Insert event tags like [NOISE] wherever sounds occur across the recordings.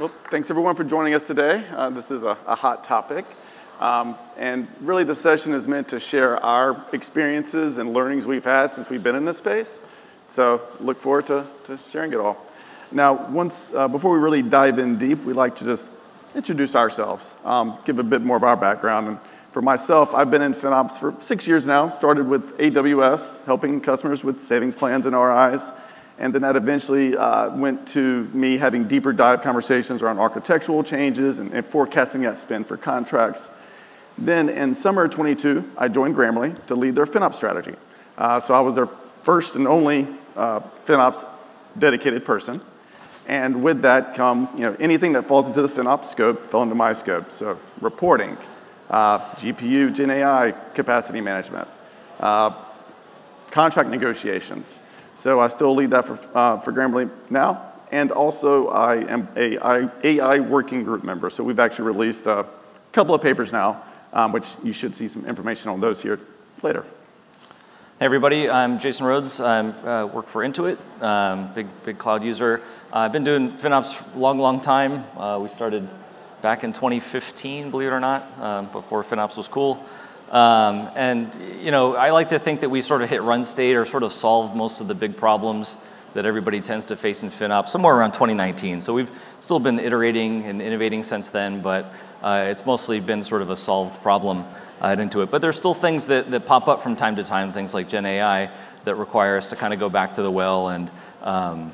Well, thanks everyone for joining us today. Uh, this is a, a hot topic. Um, and really, the session is meant to share our experiences and learnings we've had since we've been in this space. So, look forward to, to sharing it all. Now, once uh, before we really dive in deep, we'd like to just introduce ourselves, um, give a bit more of our background. And for myself, I've been in FinOps for six years now. Started with AWS, helping customers with savings plans and RIs. And then that eventually uh, went to me having deeper dive conversations around architectural changes and, and forecasting that spend for contracts. Then in summer of 22, I joined Grammarly to lead their FinOps strategy. Uh, so I was their first and only uh, FinOps dedicated person. And with that come, you know, anything that falls into the FinOps scope fell into my scope. So reporting, uh, GPU, Gen AI, capacity management, uh, contract negotiations. So I still lead that for, uh, for Grammarly now. And also I am a AI working group member. So we've actually released a couple of papers now um, which you should see some information on those here later. Hey everybody, I'm Jason Rhoades. I uh, work for Intuit, um, big big cloud user. Uh, I've been doing FinOps a long, long time. Uh, we started back in 2015, believe it or not, um, before FinOps was cool. Um, and you know, I like to think that we sort of hit run state or sort of solved most of the big problems that everybody tends to face in FinOps somewhere around 2019. So we've still been iterating and innovating since then, but uh, it's mostly been sort of a solved problem uh, Intuit. But there's still things that, that pop up from time to time, things like Gen AI, that require us to kind of go back to the well and um,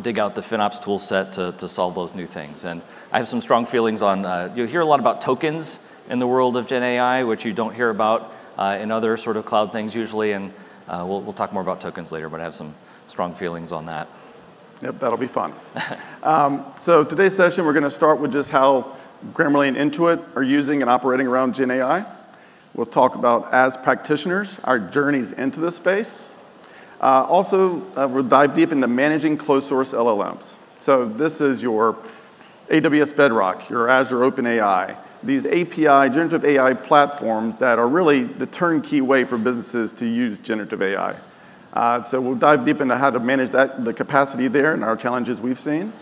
dig out the FinOps tool set to, to solve those new things. And I have some strong feelings on, uh, you hear a lot about tokens in the world of Gen AI, which you don't hear about uh, in other sort of cloud things usually, and uh, we'll, we'll talk more about tokens later, but I have some strong feelings on that. Yep, that'll be fun. [LAUGHS] um, so today's session, we're going to start with just how Grammarly and Intuit are using and operating around Gen AI. We'll talk about, as practitioners, our journeys into this space. Uh, also, uh, we'll dive deep into managing closed source LLMs. So this is your AWS Bedrock, your Azure OpenAI, these API, generative AI platforms that are really the turnkey way for businesses to use generative AI. Uh, so we'll dive deep into how to manage that, the capacity there and our challenges we've seen.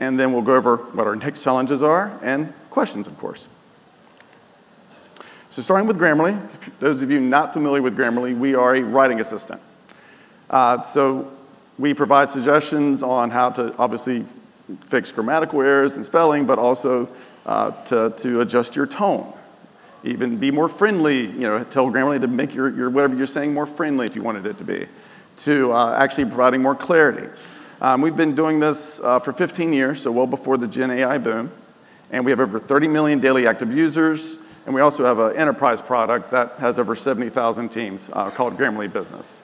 And then we'll go over what our next challenges are and questions, of course. So starting with Grammarly, those of you not familiar with Grammarly, we are a writing assistant. Uh, so we provide suggestions on how to obviously fix grammatical errors and spelling, but also uh, to, to adjust your tone. Even be more friendly, you know, tell Grammarly to make your, your whatever you're saying more friendly if you wanted it to be, to uh, actually providing more clarity. Um, we've been doing this uh, for 15 years, so well before the Gen AI boom and we have over 30 million daily active users, and we also have an enterprise product that has over 70,000 teams uh, called Grammarly Business.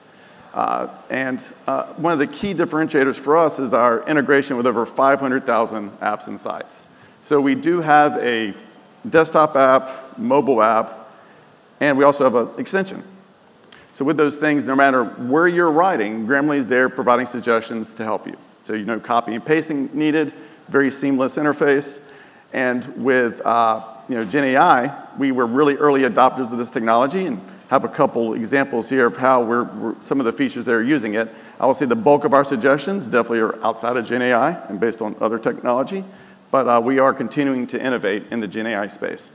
Uh, and uh, one of the key differentiators for us is our integration with over 500,000 apps and sites. So we do have a desktop app, mobile app, and we also have an extension. So with those things, no matter where you're writing, Grammarly is there providing suggestions to help you. So you know copy and pasting needed, very seamless interface, and with uh, you know, Gen AI, we were really early adopters of this technology and have a couple examples here of how we're, we're, some of the features that are using it. I will say the bulk of our suggestions definitely are outside of Gen AI and based on other technology, but uh, we are continuing to innovate in the Gen AI space.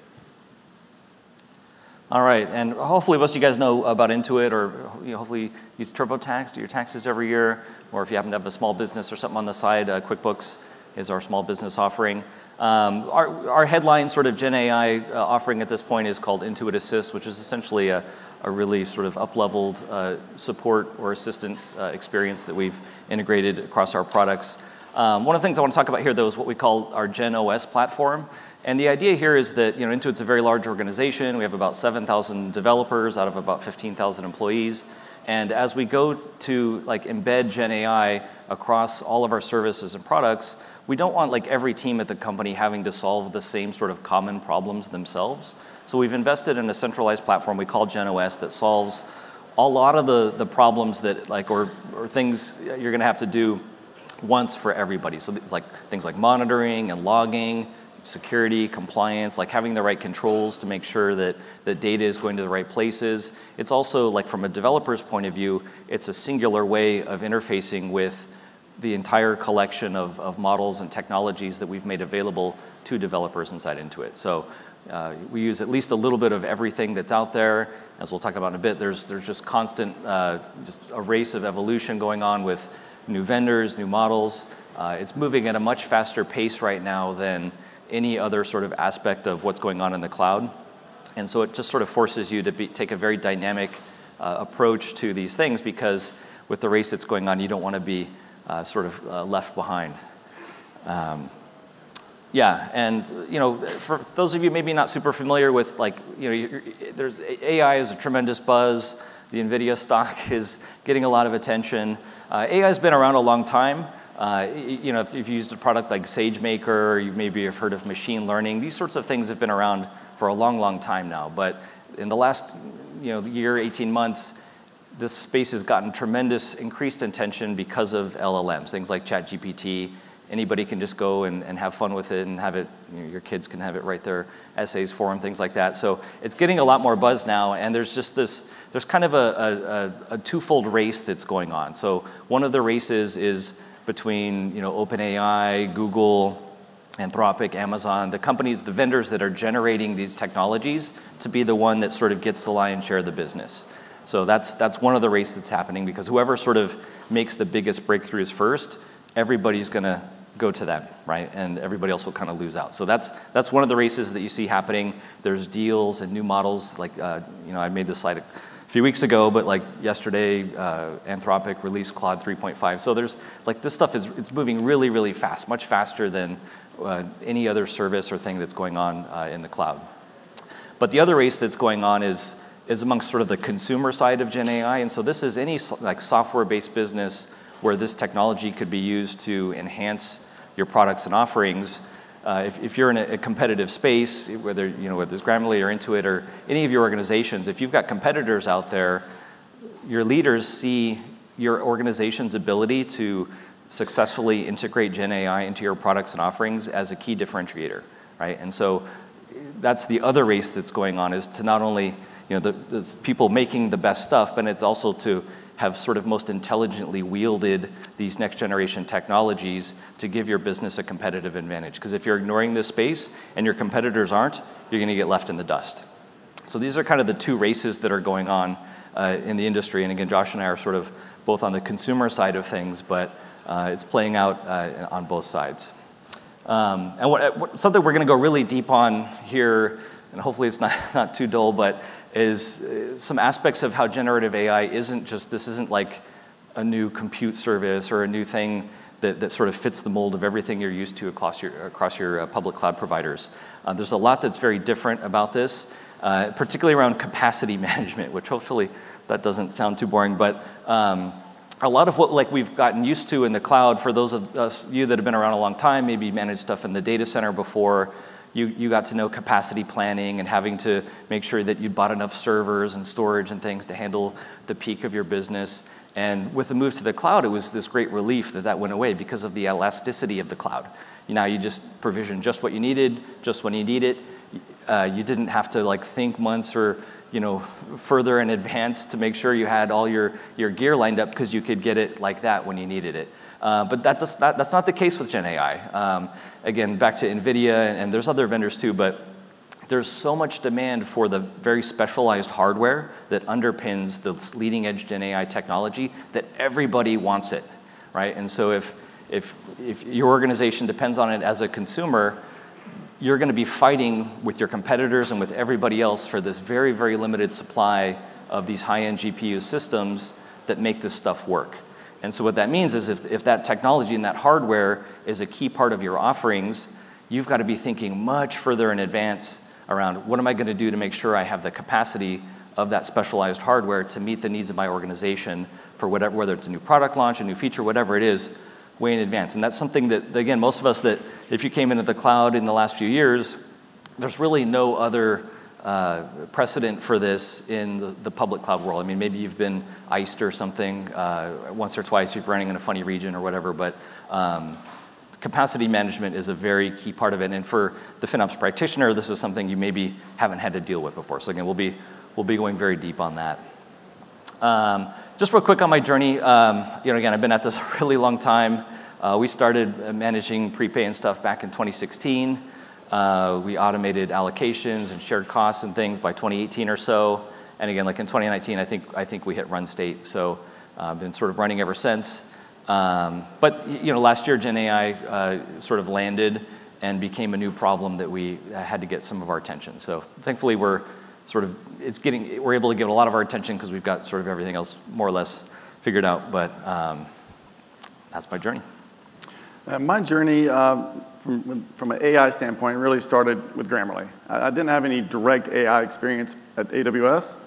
All right, and hopefully most of you guys know about Intuit or you know, hopefully use TurboTax, do your taxes every year, or if you happen to have a small business or something on the side, uh, QuickBooks is our small business offering. Um, our, our, headline sort of Gen AI uh, offering at this point is called Intuit Assist, which is essentially a, a really sort of up-leveled uh, support or assistance uh, experience that we've integrated across our products. Um, one of the things I want to talk about here, though, is what we call our Gen OS platform. And the idea here is that you know, Intuit's a very large organization. We have about 7,000 developers out of about 15,000 employees. And as we go to like embed Gen AI across all of our services and products, we don't want like every team at the company having to solve the same sort of common problems themselves. So we've invested in a centralized platform we call GenOS that solves a lot of the, the problems that like or, or things you're gonna have to do once for everybody. So it's like things like monitoring and logging, security, compliance, like having the right controls to make sure that the data is going to the right places. It's also like from a developer's point of view, it's a singular way of interfacing with the entire collection of, of models and technologies that we've made available to developers inside Intuit. So uh, we use at least a little bit of everything that's out there. As we'll talk about in a bit, there's, there's just constant, uh, just a race of evolution going on with new vendors, new models. Uh, it's moving at a much faster pace right now than any other sort of aspect of what's going on in the cloud. And so it just sort of forces you to be, take a very dynamic uh, approach to these things because with the race that's going on, you don't want to be uh, sort of uh, left behind. Um, yeah, and you know, for those of you maybe not super familiar with like, you know, there's AI is a tremendous buzz. The NVIDIA stock [LAUGHS] is getting a lot of attention. Uh, AI has been around a long time. Uh, you know, if you've used a product like SageMaker, you maybe have heard of machine learning, these sorts of things have been around for a long, long time now. But in the last, you know, year, 18 months, this space has gotten tremendous increased attention because of LLMs, things like ChatGPT. Anybody can just go and, and have fun with it and have it, you know, your kids can have it write their essays for them, things like that. So it's getting a lot more buzz now, and there's just this, there's kind of a, a, a twofold race that's going on. So one of the races is between you know, OpenAI, Google, Anthropic, Amazon, the companies, the vendors that are generating these technologies to be the one that sort of gets the lion's share of the business. So that's, that's one of the race that's happening because whoever sort of makes the biggest breakthroughs first, everybody's to go to them, right? And everybody else will kind of lose out. So that's, that's one of the races that you see happening. There's deals and new models. Like, uh, you know, I made this slide a few weeks ago, but like yesterday, uh, Anthropic released Claude 3.5. So there's like this stuff is it's moving really, really fast, much faster than uh, any other service or thing that's going on uh, in the cloud. But the other race that's going on is is amongst sort of the consumer side of Gen AI, and so this is any like software-based business where this technology could be used to enhance your products and offerings uh, if, if, you're in a, a, competitive space, whether you know whether it's Grammarly or Intuit or any of your organizations, if you've got competitors out there, your leaders see your organization's ability to successfully integrate Gen AI into your products and offerings as a key differentiator, right? And so that's the other race that's going on is to not only you know the, the people making the best stuff, but it's also to have sort of most intelligently wielded these next generation technologies to give your business a competitive advantage. Because if you're ignoring this space and your competitors aren't, you're going to get left in the dust. So these are kind of the two races that are going on uh, in the industry. And again, Josh and I are sort of both on the consumer side of things, but uh, it's playing out uh, on both sides. Um, and what, what, something we're going to go really deep on here, and hopefully it's not, [LAUGHS] not too dull, but is uh, some aspects of how generative AI isn't just, this isn't like a new compute service or a new thing that, that sort of fits the mold of everything you're used to across your, across your uh, public cloud providers. Uh, there's a lot that's very different about this, uh, particularly around capacity [LAUGHS] management, which hopefully that doesn't sound too boring, but um, a lot of what like we've gotten used to in the cloud, for those of us, you that have been around a long time, maybe managed stuff in the data center before, you, you got to know capacity planning and having to make sure that you bought enough servers and storage and things to handle the peak of your business. And with the move to the cloud, it was this great relief that that went away because of the elasticity of the cloud. You now you just provision just what you needed, just when you need it. Uh, you didn't have to like think months or you know further in advance to make sure you had all your, your gear lined up because you could get it like that when you needed it. Uh, but that does not, that's not the case with Gen AI. Um, again, back to NVIDIA, and there's other vendors too, but there's so much demand for the very specialized hardware that underpins the leading edge Gen AI technology that everybody wants it, right? And so if, if, if your organization depends on it as a consumer, you're going to be fighting with your competitors and with everybody else for this very, very limited supply of these high-end GPU systems that make this stuff work. And so what that means is if, if that technology and that hardware is a key part of your offerings, you've got to be thinking much further in advance around what am I going to do to make sure I have the capacity of that specialized hardware to meet the needs of my organization for whatever, whether it's a new product launch, a new feature, whatever it is, way in advance. And that's something that, again, most of us that if you came into the cloud in the last few years, there's really no other uh, precedent for this in the, the, public cloud world. I mean, maybe you've been iced or something uh, once or twice, you're running in a funny region or whatever, but um, capacity management is a very key part of it. And for the FinOps practitioner, this is something you maybe haven't had to deal with before. So again, we'll be, we'll be going very deep on that. Um, just real quick on my journey, um, you know, again, I've been at this [LAUGHS] a really long time. Uh, we started managing prepay and stuff back in 2016. Uh, we automated allocations and shared costs and things by 2018 or so. And again, like in 2019, I think, I think we hit run state. So I've uh, been sort of running ever since. Um, but you know, last year, Gen AI uh, sort of landed and became a new problem that we had to get some of our attention. So thankfully, we're sort of it's getting we're able to give a lot of our attention because we've got sort of everything else more or less figured out. But um, that's my journey. Uh, my journey uh, from, from an AI standpoint really started with Grammarly. I, I, didn't have any direct AI experience at AWS.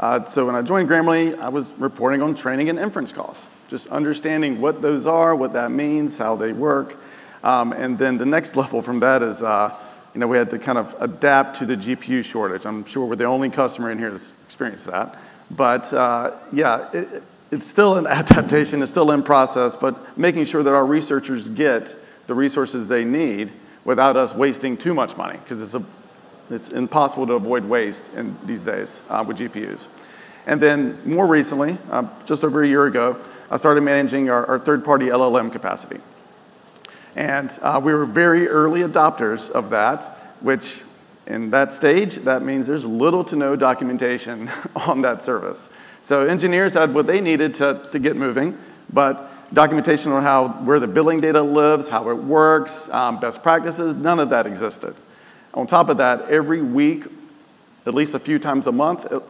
Uh, so when I joined Grammarly, I was reporting on training and inference costs, just understanding what those are, what that means, how they work. Um, and then the next [LAUGHS] level from that is, uh, you know, we had to kind of adapt to the GPU shortage. I'm sure we're the only customer in here that's experienced that. But uh, yeah, it, it's still an [LAUGHS] adaptation, it's still in process, but making sure that our researchers get the resources they need without us wasting too much money, because it's, it's impossible to avoid waste in these days uh, with GPUs. And then more recently, uh, just over a year ago, I started managing our, our third-party LLM capacity. And uh, we were very early adopters of that, which in that stage, that means there's little to no documentation [LAUGHS] on that service. So engineers had what they needed to, to get moving, but documentation on how, where the billing data lives, how it works, um, best practices, none of that existed. On top of that, every week, at least a few times a month, it,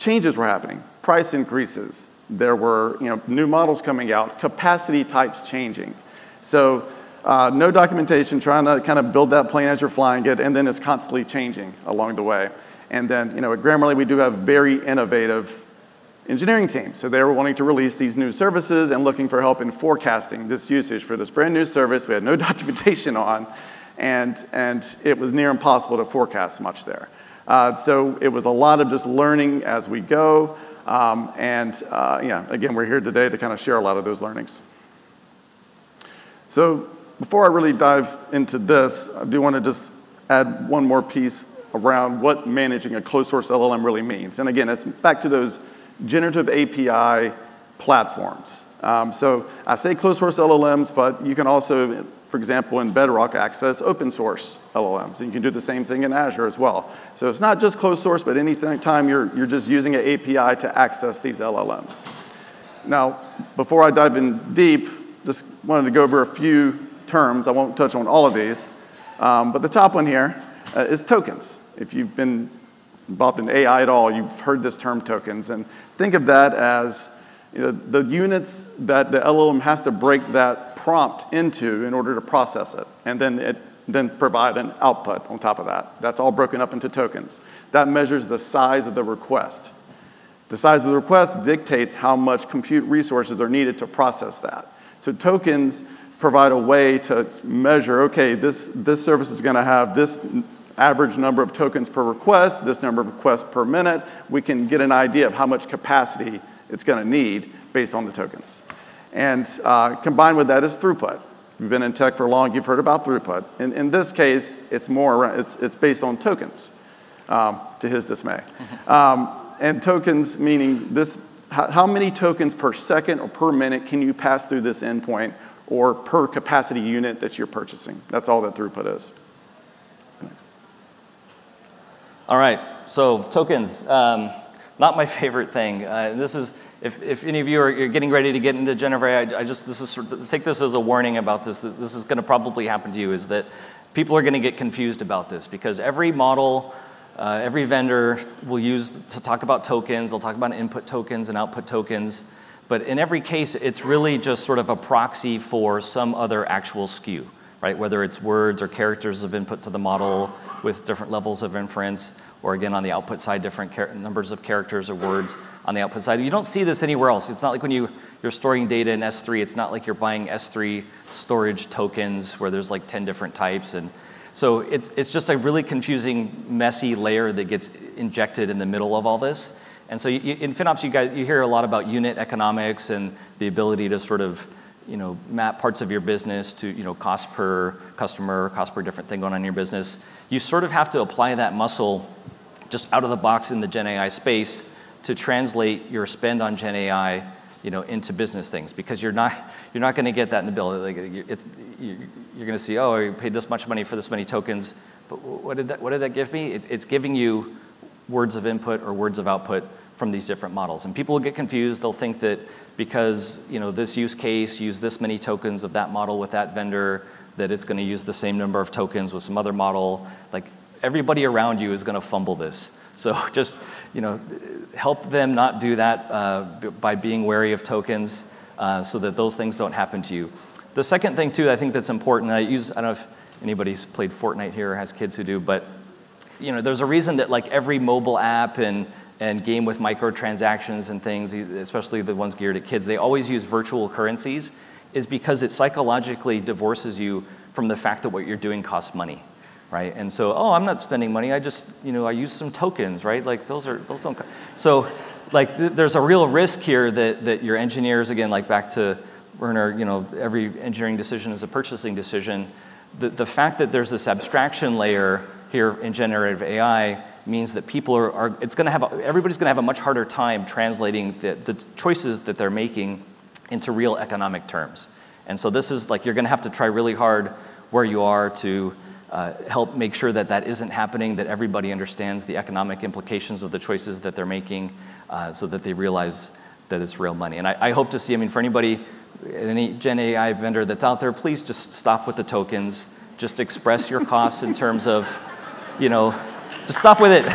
changes were happening, price increases. There were you know, new models coming out, capacity types changing. So uh, no documentation, trying to kind of build that plane as you're flying it, and then it's constantly changing along the way. And then, you know, at Grammarly, we do have very innovative engineering team. So they were wanting to release these new services and looking for help in forecasting this usage for this brand new service we had no [LAUGHS] documentation on, and, and it was near impossible to forecast much there. Uh, so it was a lot of just learning as we go. Um, and uh, yeah, again, we're here today to kind of share a lot of those learnings. So before I really dive into this, I do want to just add one more piece around what managing a closed source LLM really means. And again, it's back to those generative API platforms. Um, so I say closed source LLMs, but you can also, for example, in Bedrock access open source LLMs. And you can do the same thing in Azure as well. So it's not just closed source, but anytime you're, you're just using an API to access these LLMs. Now, before I dive in deep, just wanted to go over a few terms. I won't touch on all of these. Um, but the top one here uh, is tokens. If you've been involved in AI at all, you've heard this term tokens. And think of that as you know, the units that the LLM has to break that prompt into in order to process it, and then it then provide an output on top of that. That's all broken up into tokens. That measures the size of the request. The size of the request dictates how much compute resources are needed to process that. So tokens provide a way to measure, okay, this, this service is gonna have this average number of tokens per request, this number of requests per minute, we can get an idea of how much capacity it's going to need based on the tokens. And uh, combined with that is throughput. If you've been in tech for long, you've heard about throughput. In, in this case, it's more, it's, it's based on tokens, um, to his dismay. [LAUGHS] Um, and tokens meaning this, how, how many tokens per second or per minute can you pass through this endpoint or per capacity unit that you're purchasing? That's all that throughput is. All right, so tokens, um, not my [LAUGHS] favorite thing. Uh, this is, if, if any of you are getting ready to get into generative I, I just, this is, take this as a warning about this. This is gonna probably happen to you, is that people are gonna get confused about this because every model, uh, every vendor will use to talk about tokens, they'll talk about input tokens and output tokens. But in every case, it's really just sort of a proxy for some other actual SKU, right? Whether it's words or characters of input to the model, with different levels of inference, or again on the output side, different numbers of characters or words on the output side. You don't see this anywhere else. It's not like when you, you're storing data in S3, it's not like you're buying S3 storage tokens where there's like 10 different types. And so it's, it's just a really confusing, messy layer that gets injected in the middle of all this. And so you, in FinOps, you guys you hear a lot about unit economics and the ability to sort of you know, map parts of your business to, you know, cost per customer, cost per different thing going on in your business, you sort of have to apply that muscle just out of the box in the Gen AI space to translate your spend on Gen AI you know, into business things because you're not, you're not going to get that in the bill. Like, it's, you're going to see, oh, I paid this much money for this many tokens, but what did that, what did that give me? It, it's giving you words of input or words of output from these different models. And people will get confused. They'll think that because you know, this use case used this many tokens of that model with that vendor, that it's going to use the same number of tokens with some other model. Like everybody around you is going to fumble this. [LAUGHS] So just you know, help them not do that uh, by being wary of tokens uh, so that those things don't happen to you. The second thing too, I think that's important. I use I don't know if anybody's played Fortnite here or has kids who do, but you know, there's a reason that like every mobile app and and game with microtransactions and things, especially the ones geared at kids, they always use virtual currencies, is because it psychologically divorces you from the fact that what you're doing costs money, right? And so, oh, I'm not spending money. I just, you know, I use some tokens, right? Like those are those don't. So, like, th- there's a real risk here that that your engineers, again, like back to Werner, you know, every engineering decision is a purchasing decision. The the fact that there's this abstraction layer here in generative AI means that people are, are it's going to have a, everybody's going to have a much harder time translating the, the choices that they're making into real economic terms. And so this is like you're going to have to try really hard where you are to uh, help make sure that that isn't happening, that everybody understands the economic implications of the choices that they're making, uh, so that they realize that it's real money. And I, I, hope to see, I mean, for anybody, any Gen AI vendor that's out there, please just stop with the tokens. Just express your costs in terms of, you know, just stop with it. [LAUGHS]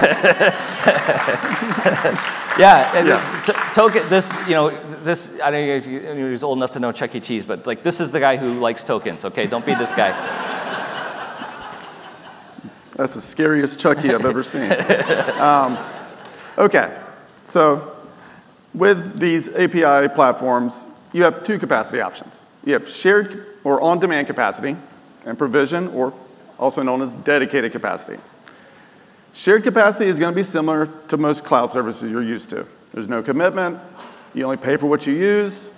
yeah, yeah. T- token. This, you know, this. I don't know if you, he's old enough to know Chuck E. Cheese, but like, this is the guy who likes tokens. Okay, don't be this guy. [LAUGHS] That's the scariest Chucky I've ever seen. [LAUGHS] Um, okay, so with these API platforms, you have two capacity options. You have shared or on-demand capacity, and provision, or also known as dedicated capacity. Shared capacity is going to be similar to most cloud services you're used to. There's no commitment. You only pay for what you use.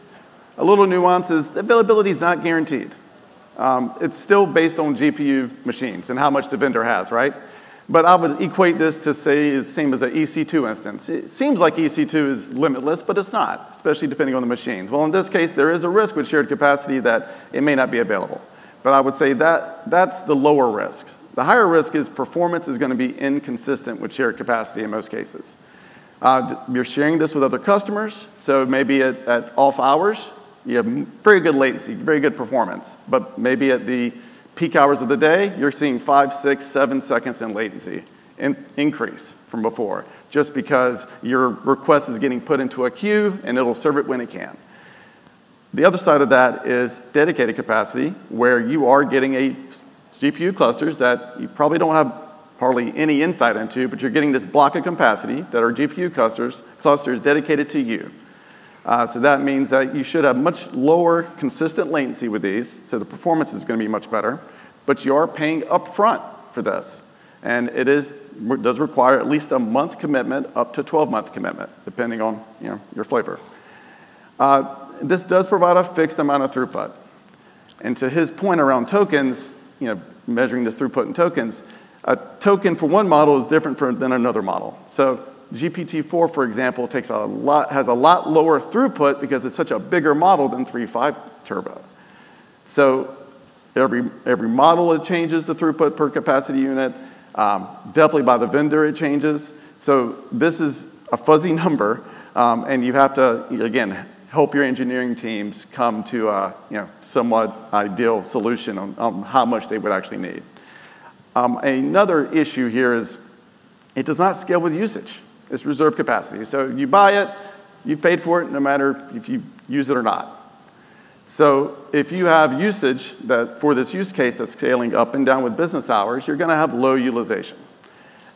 A little nuance is availability is not guaranteed. Um, it's still based on GPU machines and how much the vendor has, right? But I would equate this to say is same as an EC2 instance. It seems like EC2 is limitless, but it's not, especially depending on the machines. Well, in this case, there is a risk with shared capacity that it may not be available. But I would say that that's the lower risk. The higher risk is performance is going to be inconsistent with shared capacity in most cases. Uh, you're sharing this with other customers, so maybe at, at off hours, you have very good latency, very good performance, but maybe at the peak hours of the day, you're seeing five, six, seven seconds in latency in, increase from before, just because your request is getting put into a queue and it'll serve it when it can. The other side of that is dedicated capacity, where you are getting a GPU clusters that you probably don't have hardly any insight into, but you're getting this block of capacity that are GPU clusters, clusters dedicated to you. Uh, so that means that you should have much lower consistent latency with these, so the performance is going to be much better, but you are paying upfront for this. And it is, does require at least a month commitment up to 12 month commitment, depending on you know, your flavor. Uh, this does provide a fixed amount of throughput. And to his point around tokens, you know, measuring this throughput in tokens, a token for one model is different from, than another model. So GPT-4, for example, takes a lot, has a lot lower throughput because it's such a bigger model than 3.5 turbo. So every, every model it changes the throughput per capacity unit. Um, definitely by the vendor it changes. So this is a fuzzy [LAUGHS] number, um, and you have to, again, help your engineering teams come to a you know, somewhat ideal solution on, on how much they would actually need. Um, another issue here is it does not scale with usage. It's reserve capacity. So you buy it, you've paid for it no matter if you use it or not. So if you have usage that for this use case that's scaling up and down with business hours, you're going to have low utilization.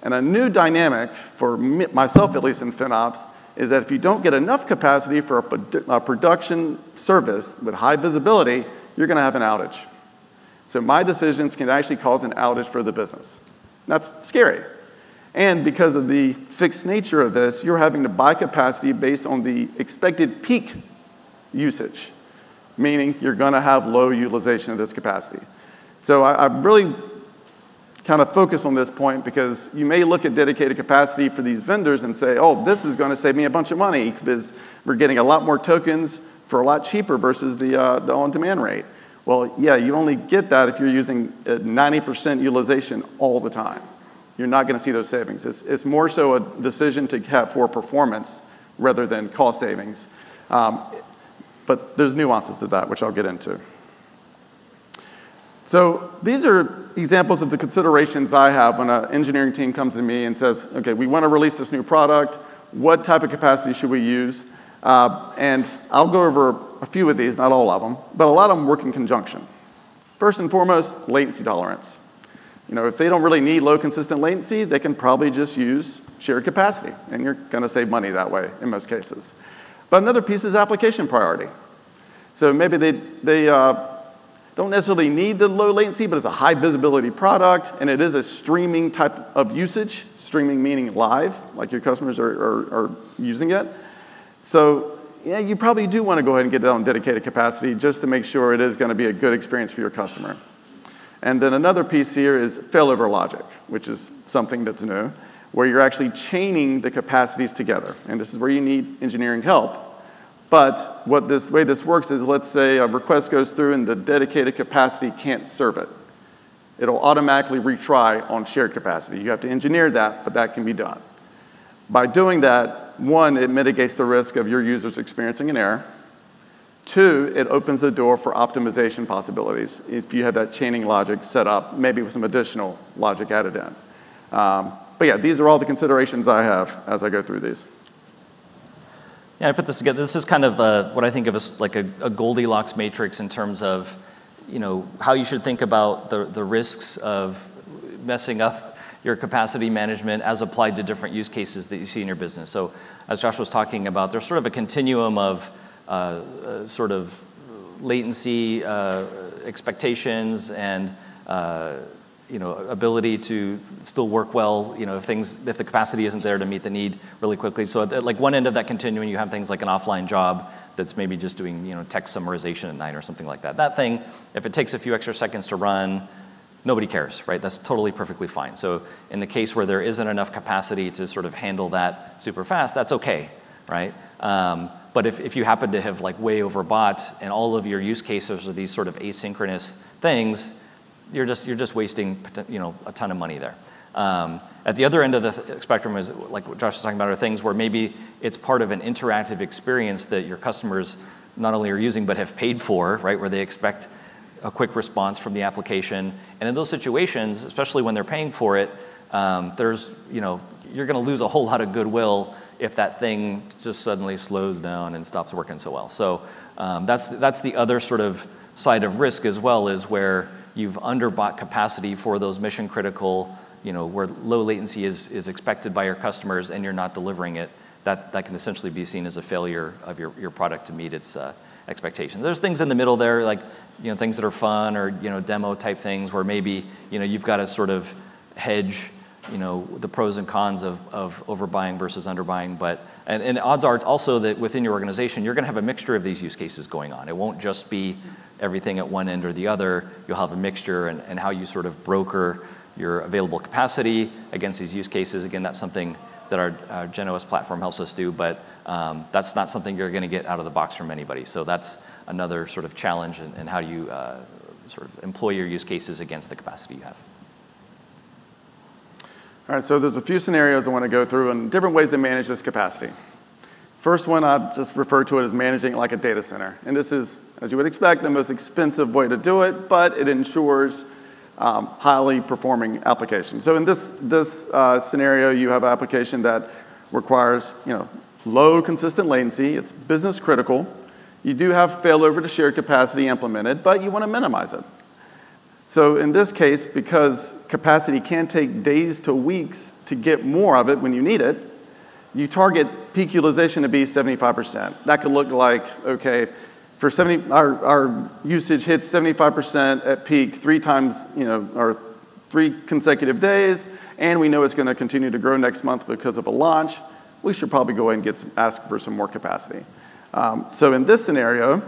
And a new dynamic for myself, at least in FinOps, is that if you don't get enough capacity for a, a production service with high visibility, you're going to have an outage. So my decisions can actually cause an outage for the business. That's scary. And because of the fixed nature of this, you're having to buy capacity based on the expected peak usage, meaning you're going to have low utilization of this capacity. So I, I really kind of focus on this point because you may look at dedicated capacity for these vendors and say, oh, this is going to save me a bunch of money because we're getting a lot more tokens for a lot cheaper versus the, uh, the on-demand rate. Well, yeah, you only get that if you're using 90% utilization all the time. You're not going to see those savings. It's, it's more so a decision to have for performance rather than cost savings. Um, but there's nuances to that, which I'll get into. So these are examples of the considerations I have when an engineering team comes to me and says, okay, we want to release this new product. What type of capacity should we use? Uh, and I'll go over a few of these, not all of them, but a lot of them work in conjunction. First and foremost, latency tolerance. You know, if they don't really need low consistent latency, they can probably just use shared capacity, and you're going to save money that way in most cases. But another piece is application priority. So maybe they, they uh, don't necessarily need the low latency, but it's a high visibility product, and it is a streaming type of usage, streaming meaning live, like your customers are, are, are using it. So yeah, you probably do want to go ahead and get it on dedicated capacity just to make sure it is going to be a good experience for your customer. And then another piece here is failover logic, which is something that's new, where you're actually chaining the capacities together. And this is where you need engineering help. But what this way this works is let's say a request goes through and the dedicated capacity can't serve it. It'll automatically retry on shared capacity. You have to engineer that, but that can be done. By doing that, one, it mitigates the risk of your users experiencing an error. Two, it opens the door for optimization possibilities if you have that chaining logic set up, maybe with some additional logic added in. Um, but yeah, these are all the considerations I have as I go through these. Yeah, I put this together. This is kind of a, what I think of as like a, a, Goldilocks matrix in terms of, you know, how you should think about the, the risks of messing up your capacity management as applied to different use cases that you see in your business. So as Josh was talking about, there's sort of a continuum of uh, uh, sort of latency uh, expectations and you know, ability to still work well, you know, if things, if the capacity isn't there to meet the need really quickly. So at like one end of that continuum, you have things like an offline job that's maybe just doing, you know, text summarization at night or something like that. That thing, if it takes a few extra seconds to run, nobody cares, right? That's totally perfectly fine. So in the case where there isn't enough capacity to sort of handle that super fast, that's okay, right? Um, but if, if you happen to have like way overbought and all of your use cases are these sort of asynchronous things, you're just, you're just wasting you know, a ton of money there. Um, at the other end of the spectrum is like what Josh was talking about are things where maybe it's part of an interactive experience that your customers not only are using but have paid for, right, where they expect a quick response from the application. And in those situations, especially when they're paying for it, um, there's, you know, you're going to lose a whole lot of goodwill if that thing just suddenly slows down and stops working so well. So um, that's, that's the other sort of side of risk as well, is where you've underbought capacity for those mission critical, you know, where low latency is, is expected by your customers and you're not delivering it. That, that can essentially be seen as a failure of your, your product to meet its uh, expectations. There's things in the middle there, like you know, things that are fun or you know, demo type things where maybe you know, you've got to sort of hedge you know, the pros and cons of, of overbuying versus underbuying. But, and, and odds are also that within your organization, you're going to have a mixture of these use cases going on. It won't just be everything at one end or the other. You'll have a mixture and, and how you sort of broker your available capacity against these use cases. Again, that's something that our, our GenOS platform helps us do, but um, that's not something you're going to get out of the box from anybody. So that's another sort of challenge in how you uh, sort of employ your use cases against the capacity you have. All right, so there's a few scenarios I want to go through and different ways to manage this capacity. First one, I just refer to it as managing it like a data center. And this is, as you would expect, the most expensive way to do it, but it ensures um, highly performing applications. So in this, this uh, scenario, you have an application that requires you know, low consistent latency. It's business critical. You do have failover to shared capacity implemented, but you want to minimize it. So in this case, because capacity can take days to weeks to get more of it when you need it, you target peak utilization to be 75%. That could look like, okay, for 70, our, our usage hits 75% at peak three times, you know, or three consecutive days, and we know it's going to continue to grow next month because of a launch, we should probably go ahead and get some, ask for some more capacity. Um, so in this scenario,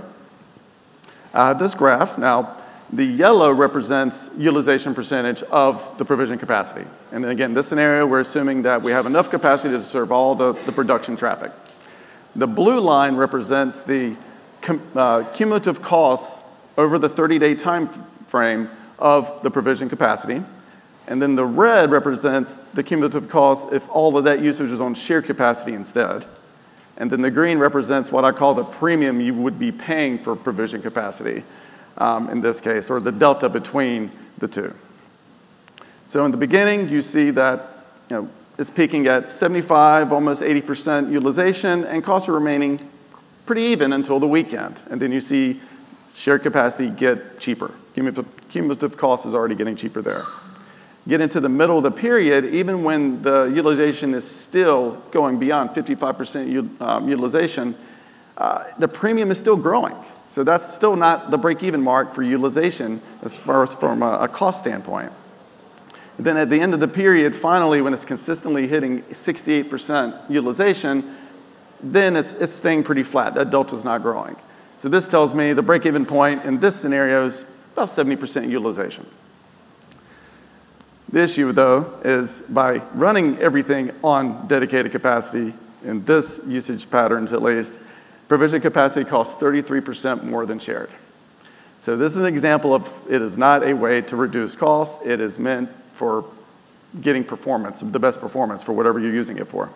uh, this graph, now The yellow represents utilization percentage of the provision capacity. And again, this scenario, we're assuming that we have enough capacity to serve all the, the production traffic. The blue line represents the uh, cumulative costs over the 30-day time frame of the provision capacity. And then the red represents the cumulative cost if all of that usage is on shared capacity instead. And then the green represents what I call the premium you would be paying for provision capacity um, in this case, or the delta between the two. So in the beginning, you see that you know, it's peaking at 75, almost 80% utilization, and costs are remaining pretty even until the weekend. And then you see shared capacity get cheaper. Cumulative, cumulative cost is already getting cheaper there. Get into the middle of the period, even when the utilization is still going beyond 55% um, utilization, uh, the premium is still growing. So that's still not the break-even mark for utilization as far as from a, a cost standpoint. And then at the end of the period, finally, when it's consistently hitting 68% utilization, then it's, it's staying pretty flat. That delta is not growing. So this tells me the break-even point in this scenario is about 70% utilization. The issue, though, is by running everything on dedicated capacity, in this usage patterns at least, Provision capacity costs 33% more than shared. So this is an example of it is not a way to reduce costs. It is meant for getting performance, the best performance for whatever you're using it for.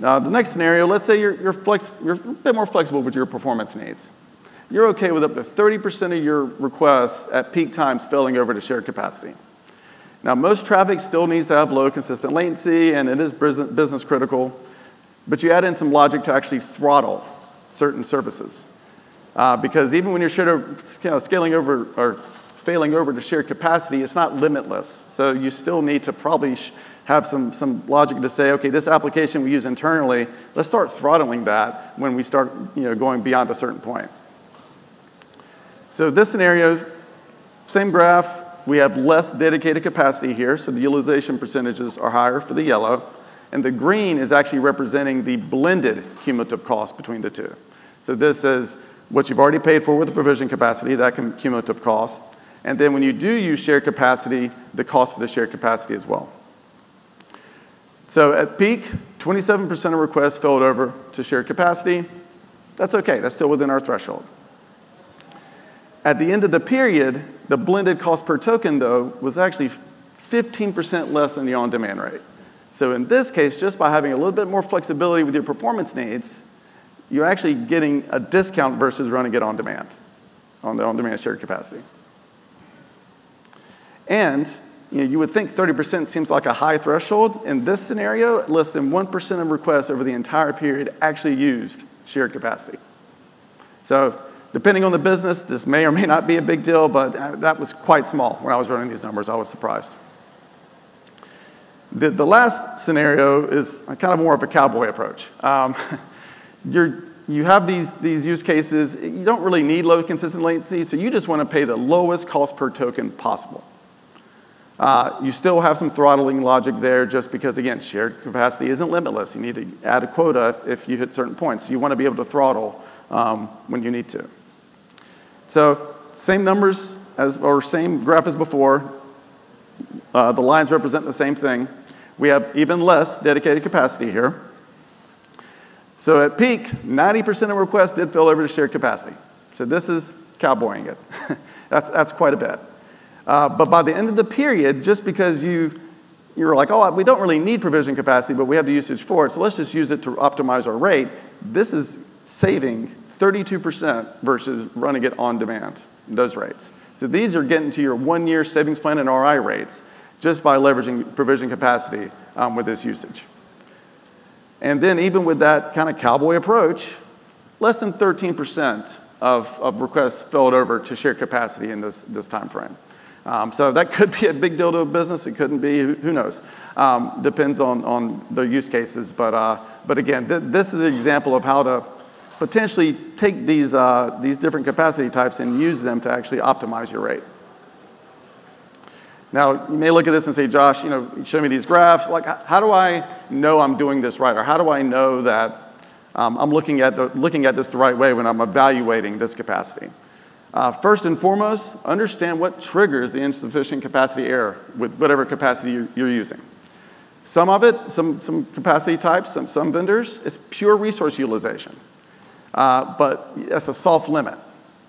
Now, the next scenario, let's say you're, you're, flex, you're a bit more flexible with your performance needs. You're okay with up to 30% of your requests at peak times failing over to shared capacity. Now, most traffic still needs to have low consistent latency, and it is business critical but you add in some logic to actually throttle certain services. Uh, because even when you're shared, you know, scaling over or failing over to shared capacity, it's not limitless. So you still need to probably have some, some logic to say, okay, this application we use internally, let's start throttling that when we start you know, going beyond a certain point. So this scenario, same graph, we have less dedicated capacity here, so the utilization percentages are higher for the yellow. And the green is actually representing the blended cumulative cost between the two. So this is what you've already paid for with the provision capacity, that cumulative cost. And then when you do use shared capacity, the cost for the shared capacity as well. So at peak, 27% of requests filled over to shared capacity. That's okay, that's still within our threshold. At the end of the period, the blended cost per token, though, was actually 15% less than the on demand rate. So in this case, just by having a little bit more flexibility with your performance needs, you're actually getting a discount versus running it on demand, on the on-demand shared capacity. And you, know, you would think 30% seems like a high threshold. In this scenario, less than 1% of requests over the entire period actually used shared capacity. So depending on the business, this may or may not be a big deal, but uh, that was quite small when I was running these numbers. I was surprised. The, the last scenario is kind of more of a cowboy approach. Um, [LAUGHS] you're, you have these, these use cases, you don't really need low consistent latency, so you just want to pay the lowest cost per token possible. Uh, you still have some throttling logic there just because, again, shared capacity isn't limitless. You need to add a quota if, if you hit certain points. You want to be able to throttle um, when you need to. So same numbers as, or same graph as before, uh, the lines represent the same thing. We have even less dedicated capacity here. So at peak, 90% of requests did fill over to shared capacity. So this is cowboying it. [LAUGHS] that's, that's quite a bit. Uh, but by the end of the period, just because you, you're like, oh, we don't really need provision capacity, but we have the usage for it, so let's just use it to optimize our rate, this is saving 32% versus running it on demand, those rates. So these are getting to your one year savings plan and RI rates just by leveraging provision capacity um, with this usage. And then even with that kind of cowboy approach, less than 13% of, of requests filled over to shared capacity in this, this time frame. Um, so that could be a big deal to a business. It couldn't be. Who knows? Um, depends on, on the use cases. But, uh, but again, th this is an example of how to potentially take these, uh, these different capacity types and use them to actually optimize your rate. Now, you may look at this and say, Josh, you know, show me these graphs. Like, how do I know I'm doing this right? Or how do I know that um, I'm looking at, the, looking at this the right way when I'm evaluating this capacity? Uh, first and foremost, understand what triggers the insufficient capacity error with whatever capacity you're, using. Some of it, some, some capacity types, some, some vendors, it's pure resource utilization. Uh, but that's a soft limit.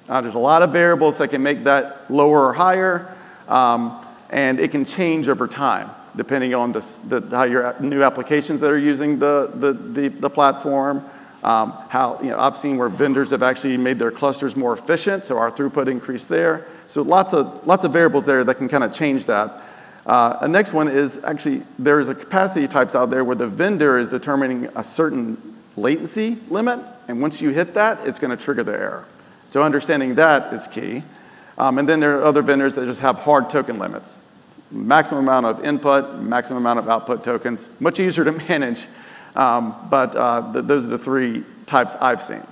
Uh, there's a lot of variables that can make that lower or higher, um, and it can change over time depending on the, the, how your new applications that are using the, the, the, the platform. Um, how, you know, I've seen where vendors have actually made their clusters more efficient, so our throughput increased there. So lots of, lots of variables there that can kind of change that. Uh, the next one is actually there's a capacity types out there where the vendor is determining a certain latency limit, and once you hit that, it's going to trigger the error. So understanding that is key. Um, and then there are other vendors that just have hard token limits. Maximum amount of input, maximum amount of output tokens, much easier to [LAUGHS] manage, um, but uh, th those are the three types I've seen.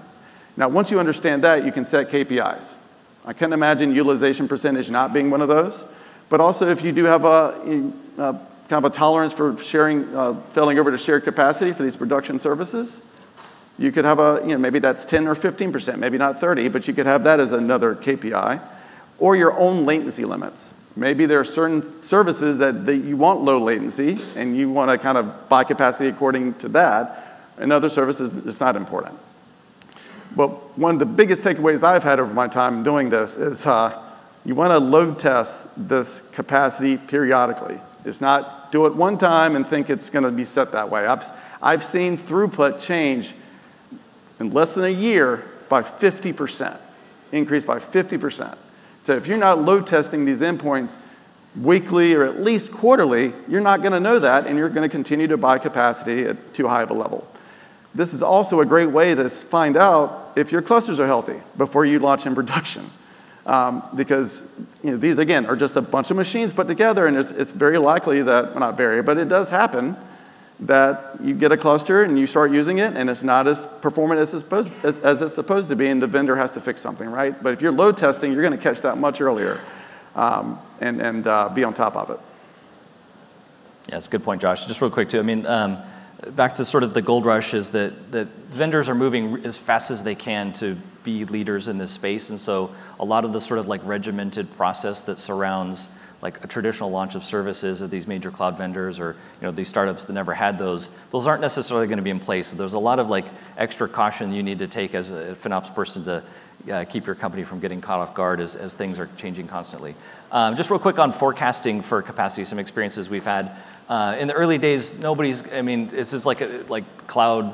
Now, once you understand that, you can set KPIs. I can imagine utilization percentage not being one of those, but also if you do have a, a kind of a tolerance for sharing, uh, failing over to shared capacity for these production services, you could have a, you know, maybe that's 10 or 15%, maybe not 30, but you could have that as another KPI. Or your own latency limits. Maybe there are certain services that, that you want low latency and you want to kind of buy capacity according to that. And other services, it's not important. But one of the biggest takeaways I've had over my time doing this is uh, you want to load test this capacity periodically. It's not do it one time and think it's going to be set that way. I've, I've seen throughput change in less than a year by 50%, increase by 50%. So if you're not load testing these endpoints weekly or at least quarterly, you're not going to know that and you're going to continue to buy capacity at too high of a level. This is also a great way to find out if your clusters are healthy before you launch in production. [LAUGHS] Um, because you know, these, again, are just a bunch of machines put together, and it's, it's very likely that, well, not very, but it does happen that you get a cluster and you start using it and it's not as performant as it's supposed, as, as it's supposed to be and the vendor has to fix something, right? But if you're load testing, you're going to catch that much earlier um, and, and uh, be on top of it. Yeah, that's a good point, Josh. Just real quick, too. I mean, um, back to sort of the gold rush is that, that vendors are moving as fast as they can to be leaders in this space. And so a lot of the sort of like regimented process that surrounds like a traditional launch of services at these major cloud vendors or you know these startups that never had those, those aren't necessarily going to be in place. So there's a lot of like extra caution you need to take as a FinOps person to uh, keep your company from getting caught off guard as, as things are changing constantly. Um, just real quick on forecasting for capacity, some experiences we've had. Uh, in the early days, nobody's, I mean, this is like a, like cloud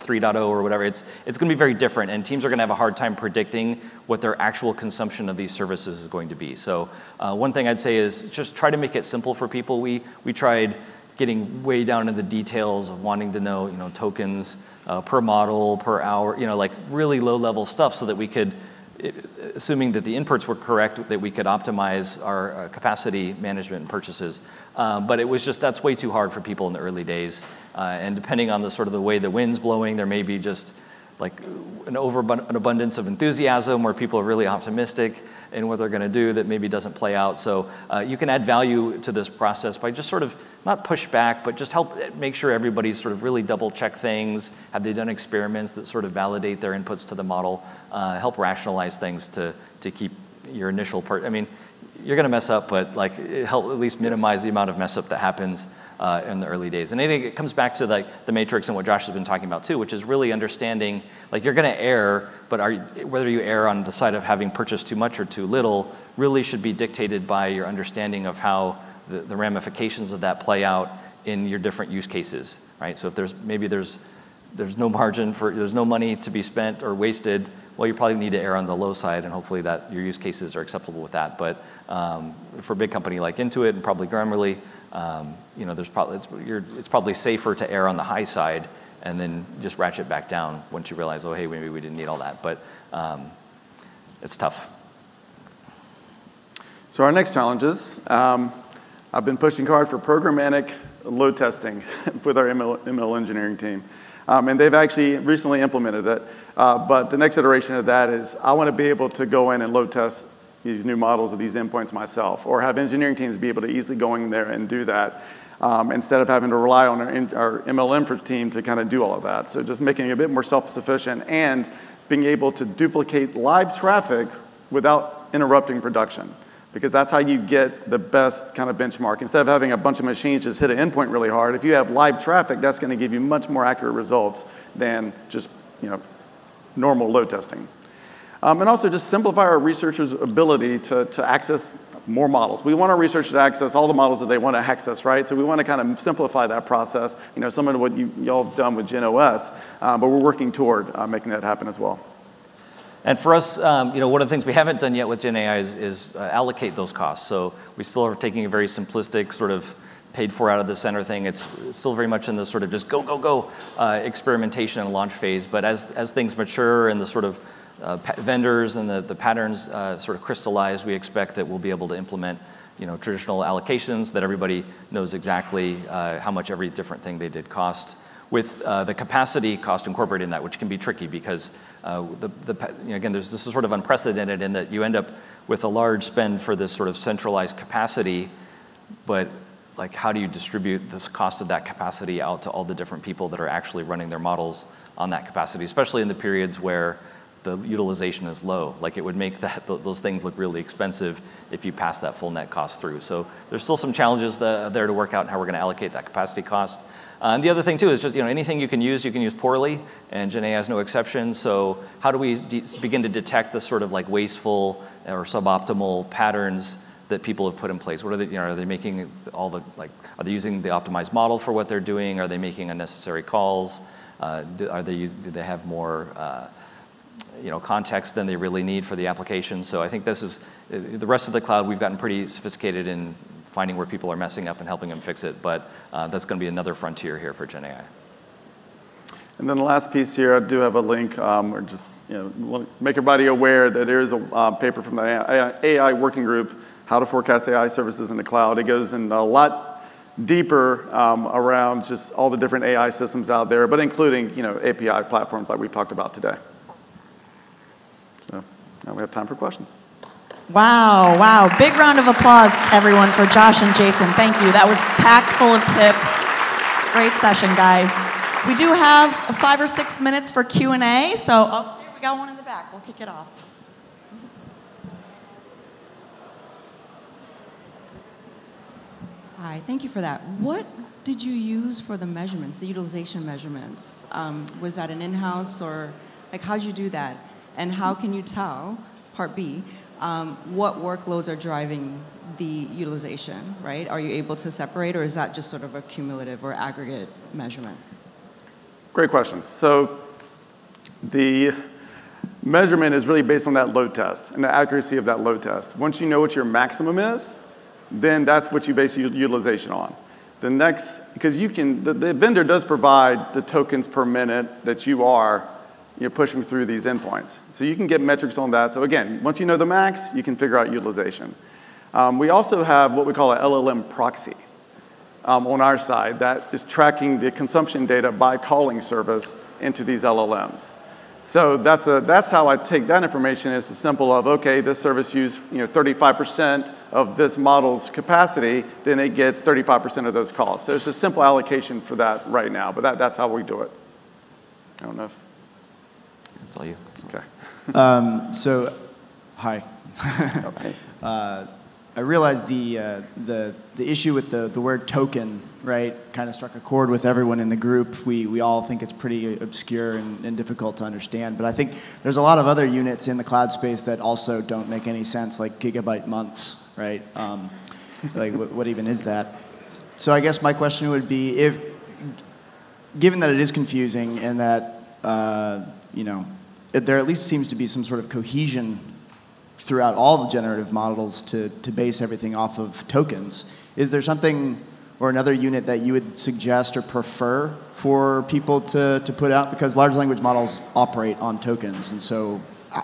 3.0 or whatever, it's, it's going to be very different, and teams are going to have a hard time predicting what their actual consumption of these services is going to be. So, uh, one thing I'd say is just try to make it simple for people. We, we tried getting way down into the details of wanting to know, you know, tokens uh, per model, per hour, you know, like really low level stuff so that we could assuming that the inputs were correct, that we could optimize our uh, capacity management and purchases. Uh, but it was just, that's way too hard for people in the early days. Uh, and depending on the sort of the way the wind's blowing, there may be just like an over an abundance of enthusiasm where people are really optimistic in what they're going to do that maybe doesn't play out. So uh, you can add value to this process by just sort of not push back, but just help make sure everybody's sort of really double check things. Have they done experiments that sort of validate their inputs to the model? Uh, help rationalize things to to keep your initial part. I mean, you're going to mess up, but like help at least minimize the amount of mess up that happens uh, in the early days. And it comes back to like the matrix and what Josh has been talking about too, which is really understanding like you're going to err, but are, whether you err on the side of having purchased too much or too little really should be dictated by your understanding of how the, the ramifications of that play out in your different use cases, right? So if there's maybe there's there's no margin for there's no money to be spent or wasted well you probably need to err on the low side and hopefully that your use cases are acceptable with that but um, for a big company like Intuit and probably Grammarly um, you know, there's probably, it's, it's probably safer to err on the high side and then just ratchet back down once you realize, oh, hey, maybe we didn't need all that. But um, it's tough. So our next challenges, um, I've been pushing hard for programmatic load testing [LAUGHS] with our ML, ML engineering team. Um, and they've actually recently implemented it. Uh, but the next iteration of that is I want to be able to go in and load test these new models of these endpoints myself, or have engineering teams be able to easily go in there and do that. Um, instead of having to rely on our, our MLM team to kind of do all of that. So just making it a bit more self-sufficient and being able to duplicate live traffic without interrupting production because that's how you get the best kind of benchmark. Instead of having a bunch of machines just hit an endpoint really hard, if you have live traffic, that's going to give you much more accurate results than just you know, normal load testing. Um, and also just simplify our researchers' ability to, to access more models. We want our researchers to access all the models that they want to access, right? So we want to kind of simplify that process, you know, some of what you, y'all have done with GenOS, uh, but we're working toward uh, making that happen as well. And for us, um, you know, one of the things we haven't done yet with GenAI is, is uh, allocate those costs. So we still are taking a very simplistic sort of paid for out of the center thing. It's still very much in the sort of just go, go, go uh, experimentation and launch phase. But as, as things mature and the sort of vendors and the, the patterns uh, sort of crystallize, we expect that we'll be able to implement you know, traditional allocations that everybody knows exactly uh, how much every different thing they did cost. With uh, the capacity cost incorporated in that, which can be tricky because uh, the, the, you know, again, there's, this is sort of unprecedented in that you end up with a large spend for this sort of centralized capacity, but like how do you distribute this cost of that capacity out to all the different people that are actually running their models on that capacity, especially in the periods where the utilization is low. Like it would make [LAUGHS] that, those things look really expensive if you pass that full net cost through. So there's still some challenges there to work out how we're going to allocate that capacity cost. Uh, and the other thing too is just you know anything you can use, you can use poorly, and GenAI has no exception. So how do we begin to detect the sort of like wasteful or suboptimal patterns that people have put in place? What are they, you know, are they making all the like? Are they using the optimized model for what they're doing? Are they making unnecessary calls? Uh, do, are they do they have more uh, you know, context than they really need for the application. So I think this is, the rest of the cloud, we've gotten pretty sophisticated in finding where people are messing up and helping them fix it. But uh, that's going to be another frontier here for GenAI. And then the last piece here, I do have a link, um, or just you know, make everybody aware that there is a uh, paper from the AI, AI, working group, How to Forecast AI Services in the Cloud. It goes in a lot deeper um, around just all the different AI systems out there, but including you know, API platforms like we've talked about today. Now we have time for questions. Wow, wow. Big round of applause, everyone, for Josh and Jason. Thank you. That was packed full of tips. Great session, guys. We do have five or six minutes for Q&A, so oh, here we got one in the back. We'll kick it off. Hi, thank you for that. What did you use for the measurements, the utilization measurements? Um, was that an in-house or, like, how did you do that? And how can you tell, part B, um, what workloads are driving the utilization, right? Are you able to separate, or is that just sort of a cumulative or aggregate measurement? Great question. So the measurement is really based on that load test and the accuracy of that load test. Once you know what your maximum is, then that's what you base your utilization on. The next, because you can, the, the vendor does provide the tokens per minute that you are you're pushing through these endpoints. So you can get metrics on that. So again, once you know the max, you can figure out utilization. Um, we also have what we call an LLM proxy um, on our side that is tracking the consumption data by calling service into these LLMs. So that's, a, that's how I take that information. It's a simple of, okay, this service used you know, 35% of this model's capacity, then it gets 35% of those calls. So it's a simple allocation for that right now, but that, that's how we do it. I don't know if it's all you. Okay. Um, so, hi. [LAUGHS] uh, I realize the, uh, the, the issue with the, the word token, right, kind of struck a chord with everyone in the group. We, we all think it's pretty obscure and, and difficult to understand. But I think there's a lot of other units in the cloud space that also don't make any sense, like gigabyte months, right? Um, like, what, what even is that? So I guess my question would be if, given that it is confusing and that, uh, you know, there at least seems to be some sort of cohesion throughout all the generative models to, to base everything off of tokens. Is there something or another unit that you would suggest or prefer for people to, to put out? Because large language models operate on tokens, and so uh,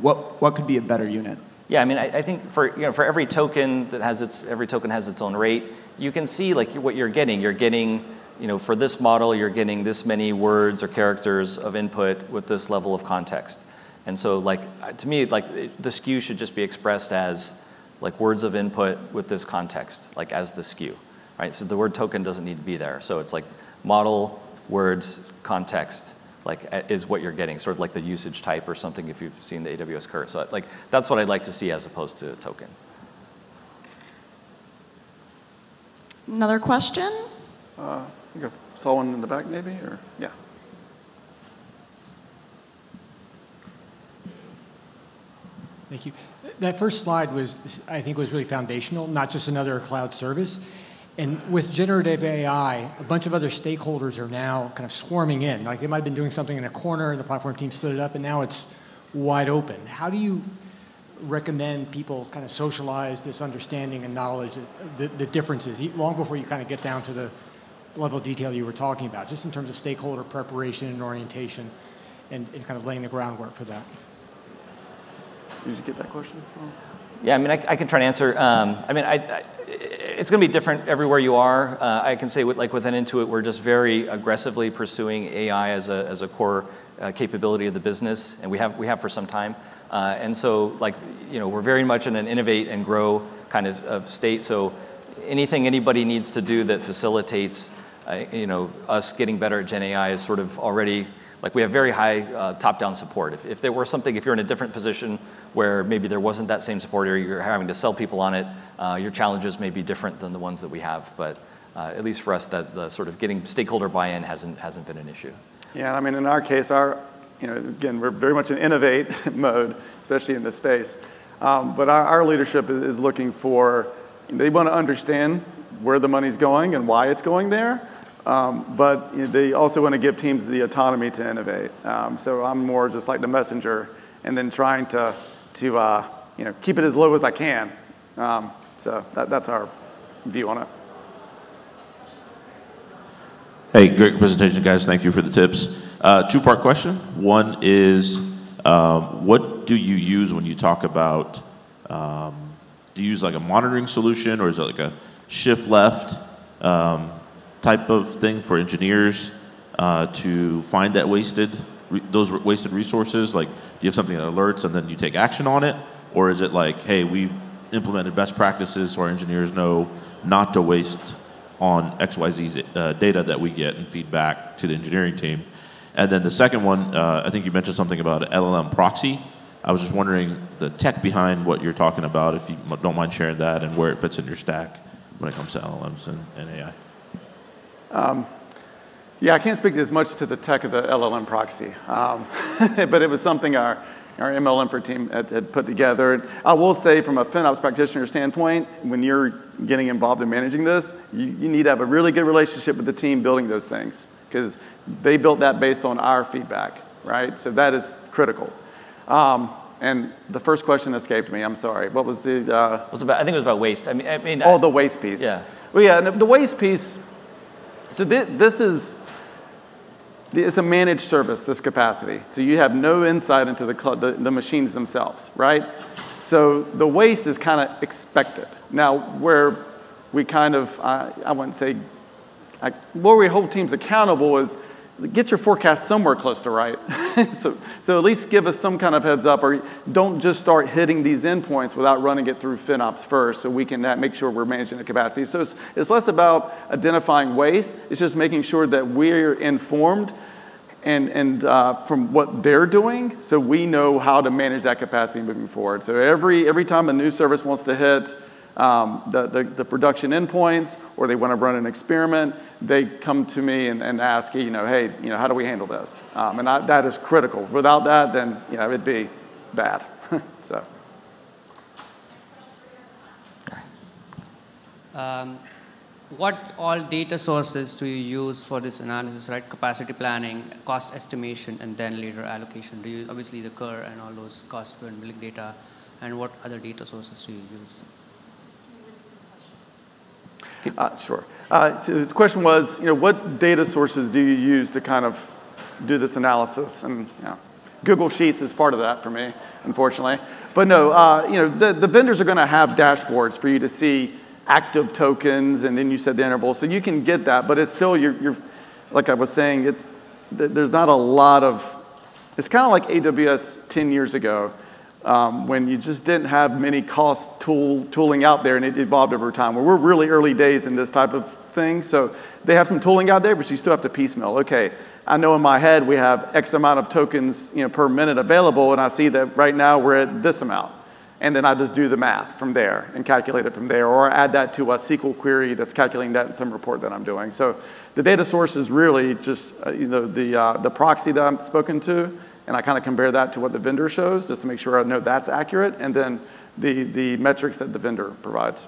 what, what could be a better unit? Yeah, I mean, I, I, think for, you know, for every token that has its, every token has its own rate, you can see like what you're getting. You're getting you know, for this model, you're getting this many words or characters of input with this level of context. And so, like, to me, like, the SKU should just be expressed as, like, words of input with this context, like, as the SKU, right? So the word token doesn't need to be there. So it's like model, words, context, like is what you're getting, sort of like the usage type or something if you've seen the AWS CUR. So like that's what I'd like to see as opposed to token. Another question? Uh, I think I saw one in the back maybe, or, yeah. Thank you. That first slide was, I think, was really foundational, not just another cloud service. And with generative AI, a bunch of other stakeholders are now kind of swarming in. Like they might have been doing something in a corner and the platform team stood it up and now it's wide open. How do you recommend people kind of socialize this understanding and knowledge, the, the differences, long before you kind of get down to the level of detail you were talking about, just in terms of stakeholder preparation and orientation and, and kind of laying the groundwork for that? Did you get that question? Yeah, I mean, I, I can try to answer. Um, I mean, I, I, it's going to be different everywhere you are. Uh, I can say, with, like within Intuit, we're just very aggressively pursuing AI as a, as a core uh, capability of the business, and we have, we have for some time. Uh, and so, like, you know, we're very much in an innovate and grow kind of, of state. So, anything anybody needs to do that facilitates, you know, us getting better at Gen AI is sort of already like we have very high uh, top-down support. If, if there were something, if you're in a different position where maybe there wasn't that same support or you're having to sell people on it, uh, your challenges may be different than the ones that we have. But uh, at least for us, that the sort of getting stakeholder buy-in hasn't hasn't been an issue. Yeah, I mean, in our case, our you know, again, we're very much in innovate [LAUGHS] mode, especially in this space. Um, but our, our leadership is looking for, they want to understand where the money's going and why it's going there. Um, but they also want to give teams the autonomy to innovate. Um, so I'm more just like the messenger and then trying to, to uh, you know, keep it as low as I can. Um, so that, that's our view on it. Hey, great presentation, guys. Thank you for the tips. Uh, two-part question. One is, um, what do you use when you talk about, um, do you use like a monitoring solution or is it like a shift left? Um, type of thing for engineers uh, to find that wasted those wasted resources? Like, do you have something that alerts and then you take action on it, or is it like, hey, we've implemented best practices so our engineers know not to waste on XYZ uh, data that we get and feedback to the engineering team? And then the second one, uh, I think you mentioned something about LLM proxy. I was just wondering the tech behind what you're talking about, if you don't mind sharing that, and where it fits in your stack when it comes to LLMs and, and AI. Um, yeah, I can't speak as much to the tech of the LLM proxy, um, [LAUGHS] but it was something our, our ML for team had, had, put together. And I will say, from a FinOps practitioner standpoint, when you're getting involved in managing this, you, you need to have a really good relationship with the team building those things because they built that based on our feedback, right? So that is critical. Um, and the first question escaped me. I'm sorry. What was the? Uh, was about, I think it was about waste. I mean, I mean. Oh, the waste piece. Yeah. Well, yeah. The waste piece so th this is it's a managed service, this capacity. So you have no insight into the, the, the machines themselves, right? So the waste is kind of expected. Now, where we kind of, I, I wouldn't say, I, where we hold teams accountable is get your forecast somewhere close to right. [LAUGHS] so, so at least give us some kind of heads up, or don't just start hitting these endpoints without running it through FinOps first, so we can uh, make sure we're managing the capacity. So it's, it's less about identifying waste, it's just making sure that we're informed and, and uh, from what they're doing, so we know how to manage that capacity moving forward. So every, every time a new service wants to hit um, the, the, the, production endpoints or they want to run an experiment, they come to me and, and ask, you know, hey, you know, how do we handle this? Um, and I, that is critical. Without that, then, you know, it'd be bad. [LAUGHS] so. Um, what all data sources do you use for this analysis, right? Capacity planning, cost estimation, and then later allocation. Do you obviously the CUR and all those cost and billing data, and what other data sources do you use? Uh, sure. Uh, so the question was, you know, what data sources do you use to kind of do this analysis? And you know, Google Sheets is part of that for me, unfortunately. But no, uh, you know, the, the vendors are going to have dashboards for you to see active tokens, and then you said the interval, so you can get that. But it's still, you're, you're like I was saying, it's, there's not a lot of. It's kind of like AWS 10 years ago um, when you just didn't have many cost tool, tooling out there and it evolved over time. Well, we're really early days in this type of thing, so they have some tooling out there, but you still have to piecemeal. Okay, I know in my head we have X amount of tokens you know, per minute available, and I see that right now we're at this amount. And then I just do the math from there and calculate it from there, or add that to a SQL query that's calculating that in some report that I'm doing. So the data source is really just uh, you know, the, uh, the proxy that I'm spoken to, and I kind of compare that to what the vendor shows just to make sure I know that's accurate, and then the, the metrics that the vendor provides.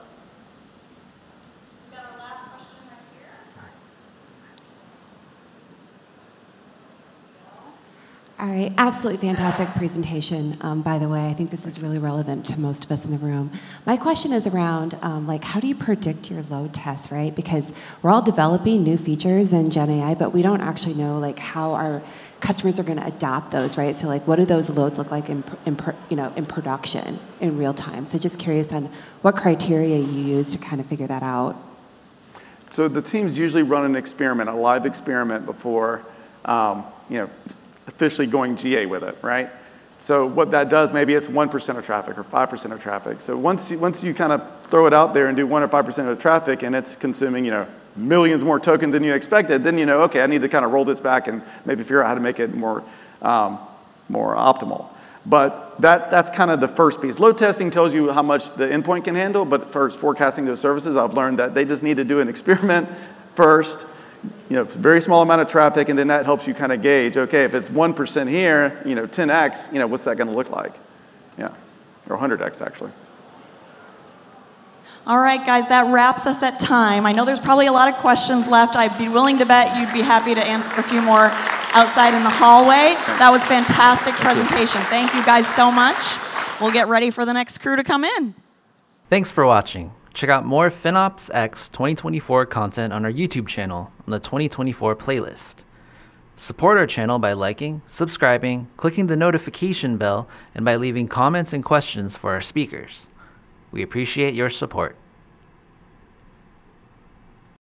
All right, absolutely fantastic presentation. Um, by the way, I think this is really relevant to most of us in the room. My question is around um, like how do you predict your load tests, right? Because we're all developing new features in Gen AI, but we don't actually know like how our customers are going to adopt those, right? So like, what do those loads look like in, in you know in production in real time? So just curious on what criteria you use to kind of figure that out. So the teams usually run an experiment, a live experiment before, um, you know officially going GA with it, right? So what that does, maybe it's 1% of traffic or 5% of traffic. So once you, once you kind of throw it out there and do 1 or 5% of the traffic and it's consuming, you know, millions more tokens than you expected, then you know, okay, I need to kind of roll this back and maybe figure out how to make it more, um, more optimal. But that, that's kind of the first piece. Load testing tells you how much the endpoint can handle, but for forecasting those services, I've learned that they just need to do an [LAUGHS] experiment first you know, very small amount of traffic, and then that helps you kind of gauge, okay, if it's 1% here, you know, 10x, you know, what's that going to look like? Yeah, or 100x actually. All right, guys, that wraps us at time. I know there's probably a lot of questions left. I'd be willing to bet you'd be happy to answer a few more outside in the hallway. That was fantastic presentation. Thank you guys so much. We'll get ready for the next crew to come in. Thanks for watching. Check out more FinOps X 2024 content on our YouTube channel on the 2024 playlist. Support our channel by liking, subscribing, clicking the notification bell, and by leaving comments and questions for our speakers. We appreciate your support.